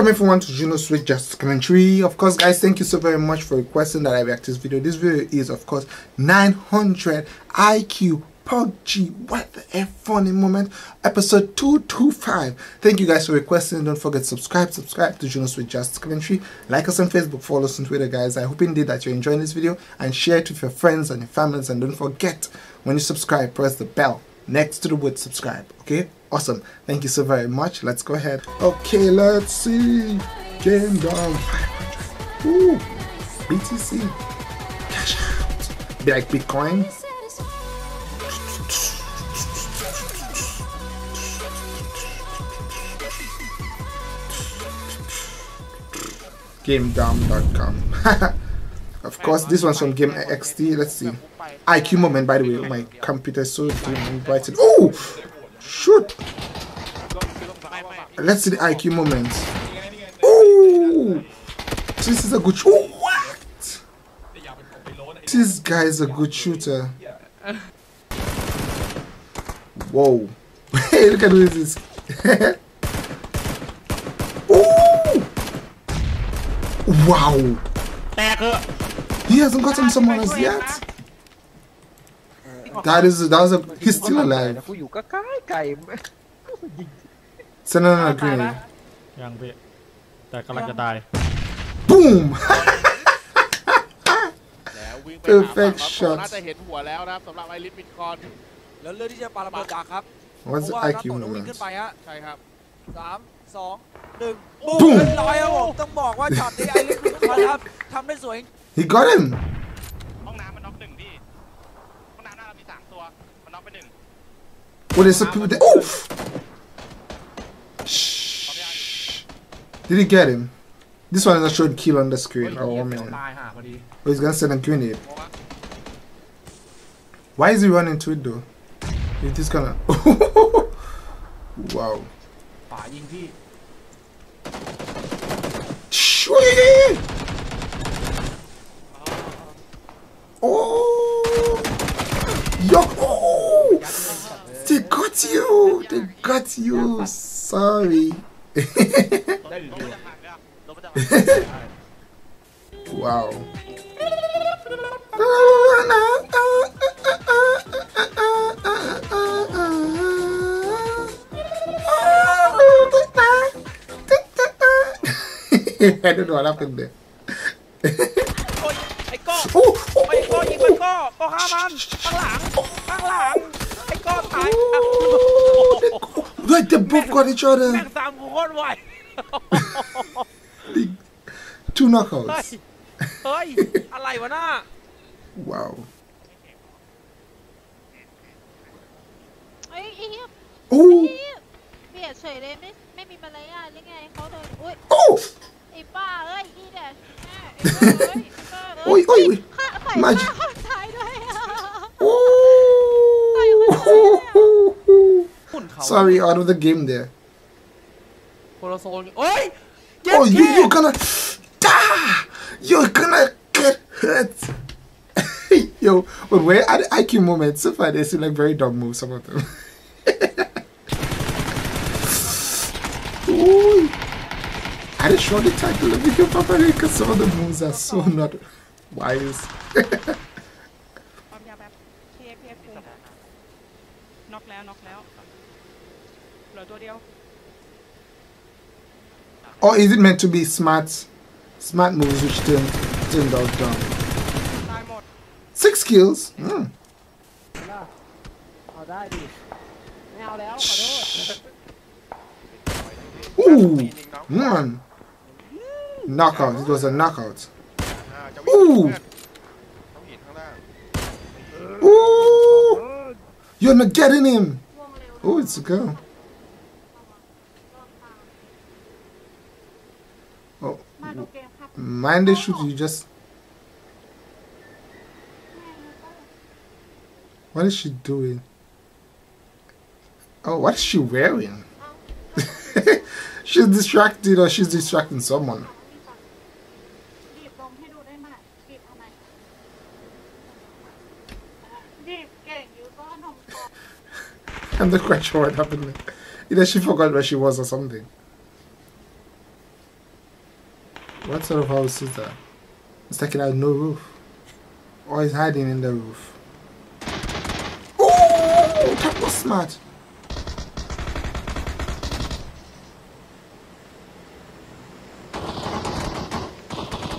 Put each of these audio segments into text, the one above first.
Welcome everyone to Junosuede Just Commentary. Of course, guys, thank you so very much for requesting that I react to this video. This video is, of course, 900 IQ PUBG. What the F funny moment? Episode 225. Thank you guys for requesting. Don't forget subscribe, subscribe to Junosuede Just Commentary. Like us on Facebook, follow us on Twitter, guys. I hope indeed that you're enjoying this video and share it with your friends and your families. And don't forget, when you subscribe, press the bell next to the word subscribe. Okay? Awesome. Thank you so very much. Let's go ahead. Okay, let's see. Game down 500. Ooh, BTC. Cash out. Be like Bitcoin. GameDom.com. of course, this one's from GAMERXD. Let's see. IQ moment, by the way. Oh my computer is so invited. Oh! Shoot! Let's see the IQ moment. Oh! This is a good. Oh, what? This guy is a good shooter. Whoa! hey, look at this. oh! Wow! He hasn't gotten someone else yet. That is that was a he's still alive. กูอยู่ก็ใกล้ไกล Send another grenade. ยังพี่แต่กำลังจะตาย Boom! แล้ววิ่งไป Perfect หาฝั่ง shot น่าจะเห็นหัวแล้วนะครับสำหรับไอริสบิทคอน แล้วเลือกที่จะปาระเบิดดักครับ What's เพ the ราะว่านั IQ ดต่อวิ่ง moment? ขึ้นไปฮะ ใช่ครับ สามสองหนึ่ง ปุ้ม เรียบร้อยครับผมต้องบอกว่าช็อตนี้ไอริสบิทคอนครับทำได้สวย He got him. What is up with people. Oof! Shh. Did he get him. This one is not showing kill on the screen. Oh man. Oh, he's gonna send a grenade. Why is he running to it though? Is this gonna. wow. Oh! you. They got you. Sorry. ได้หรือ ลง เป มา ล่า จากหางเลยอะลงมาจากหาง wow. I don't know what happened there. ไอ้โก้ Oh, ไอ้โก้ยิงมันโก้โก้ฆ่ามันข้างหลังข้างหลังไอ้โ ก้ตายอ่ะ Wait, they both got each แม่ง other. ตามกูโคตรไว Two เฮ้ย knockouts. เฮ้ยอะไรวะน่า Wow. เอ้ยไอ้เหี้ย Oh, เบียดเฉยเลยไม่ไม่มีมารยาทหรือไงเขาเดินอุ้ย oh. ไอ้ป้าเอ้ยอีเด็ดแม่ไอ้ป้าเอ้ยไอ้ป้าเอ้ โอ้ยโอ้ยโอ้ย ฆ่าใส่ มา ฆ่าคนตายด้วยอะ Oh. Sorry, out of the game there. Oh, you, you're gonna. Ah, you're gonna get hurt. Yo, but where are the IQ moments? So far, they seem like very dumb moves, some of them. Ooh. I didn't show the title of the game properly because some of the moves are so not wise. แล้วน็อกแล้วเหลือตัวเดียว or is it meant to be smart, smart moves which turn turned out dumb? ตายหมด Six kills. Hmm. เอาได้ดิไม่เอาแล้วขอโทษ Ooh, man. Knockout. It was a knockout. อ่าจะวิ่ง อู้ เพื่อนต้องหินข้างล่าง Ooh, You're not getting him. Oh, it's a girl. Oh, mind the shoot. You just. What is she doing? Oh, what is she wearing? she's distracted, or she's distracting someone. I'm not quite sure what happened. Either she forgot where she was or something. What sort of house is that? It's like it has no roof. Or he's hiding in the roof. Oh, that was smart.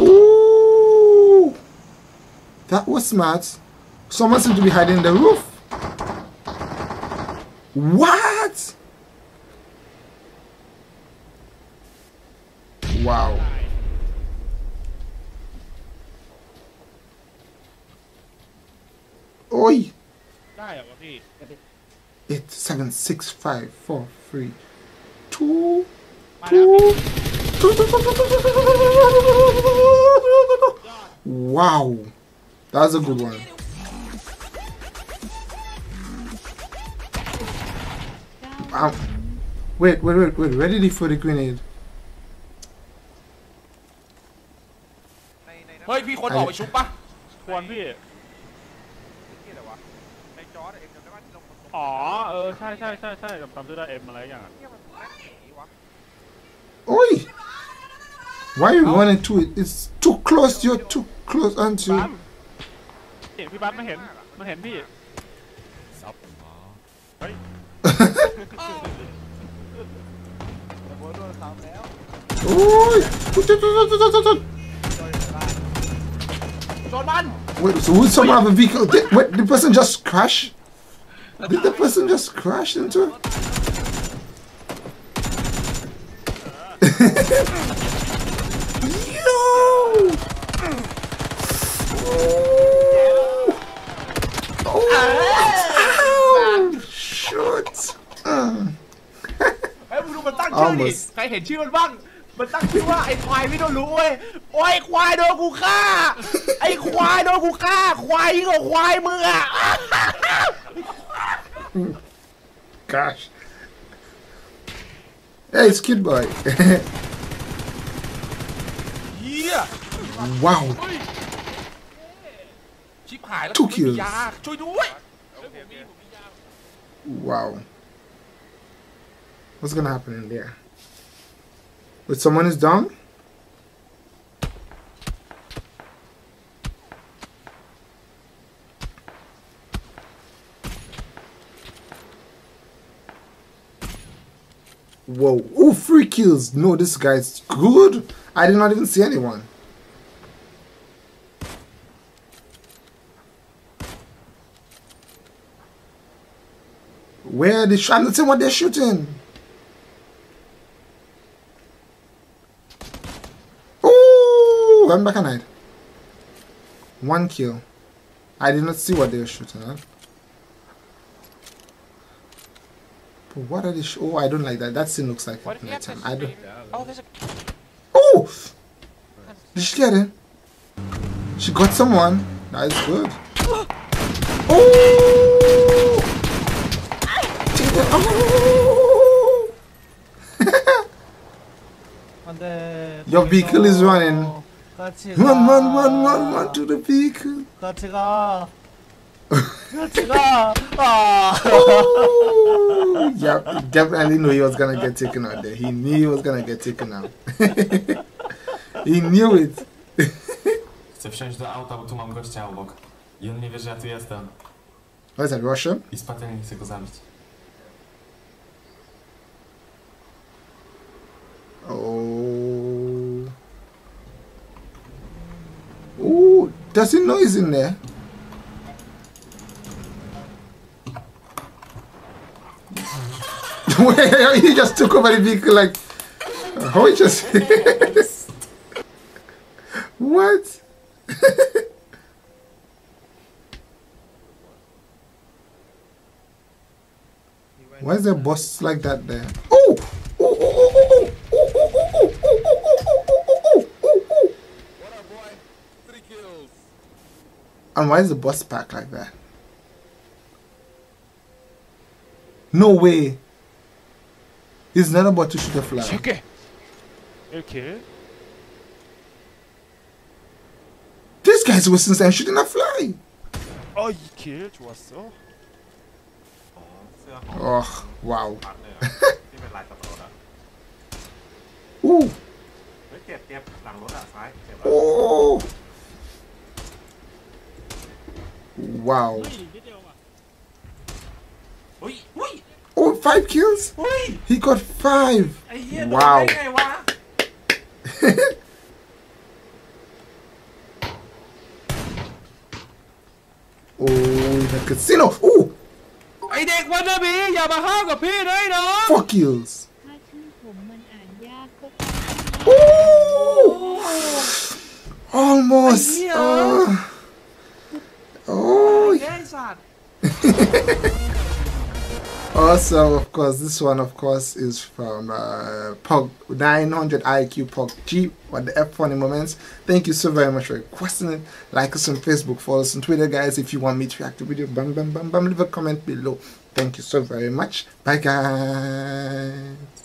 Ooh, that was smart. Someone seems to be hiding in the roof. What? Wow. Oi! Eight, seven, six, five, four, three, two, two. Wow, that's a good one. Um, wait, wait, wait, wait. Where did he throw the grenade? เฮ้ย พี่คนออกไปชุบปะ ควรพี่ ที่อะไรวะในจอร์ดเองจำได้ว่าที่ลงมา อ๋อ เออ ใช่ใช่ใช่ใช่จำจำชื่อได้เอ็มอะไรอย่างอะ เนี่ยมันแม่งหนีวะ Oi! Why are you running to it? It's too close. You're too close, aren't you? ปั๊มเห็นพี่ปั๊บไม่เห็นมันเห็นพี่ Oi! โดนมัน Wait, so would someone have a vehicle? Did, wait, the person just crash? Did the person just crash into it? ชื่อดิ Almost. ใครเห็นชื่อมันบ้าง มันตั้งชื่อว่าไอ้ควายไม่ต้องรู้เว้ย โอ้ยควายโดนกูฆ่า ไอ้ควายโดนกูฆ่า ควายยิ่งกว่าควายมึงอะ Gosh. Hey, it's Kid Boy. เฮีย wow. ชิบหายแล้ว Two กูไม่มี kills ยาช่วยด้วย Wow. What's gonna happen in there? Wait, someone is down? Whoa. Oh, free kills. No, this guy's good. I did not even see anyone. Where are they shooting? Let's see what they're shooting. Ooh, run back a night. One kill. I did not see what they were shooting at. But what are they? Sh- oh, I don't like that. That scene looks like What if you have nighttime. I don't. Oh, there's a Oh! Did she get it? She got someone. That is good. Oh! Oh! Your vehicle is running. Run, run, run, run, run to the vehicle. Katika. Katika. Ah. Oh. yeah, definitely knew he was gonna get taken out there. He knew he was gonna get taken out. he knew it. Chcę wsiąść do auta, bo tu mam gościa obok. I on nie wie, że ja tu jestem. What is that, Russian? I z patelni chcę go zabić. Oh. There's a noise in there. He just took over the vehicle like. Oh, How he just. what? Why is there bus like that there? And why is the bus parked like that? No way. He's not about to shoot a flag. Okay. Okay. This guy's wasting time shooting a fly. Oh, you killed? What's up? Oh, wow. Ooh. Oh. Wow. อุ้ยอุ้ย Oh, five kills? อุ้ย He got five. ไอ้เหี้ยโดน Wow. ได้ไงวะ Oh, the casino. Oh, ไอเด็กวันนาบีอย่ามาห้าวกับพี่นะไอ้น้อง four kills. ถ้าชื่อผมมันอ่านยากก็ Oh! Almost. Yeah. sad. also, of course, this one, of course, is from uh, Pog 900 IQ Pog G on the F Funny moments. Thank you so very much for requesting it. Like us on Facebook, follow us on Twitter, guys. If you want me to react to video, bam, bam, bam, bam, leave a comment below. Thank you so very much. Bye, guys.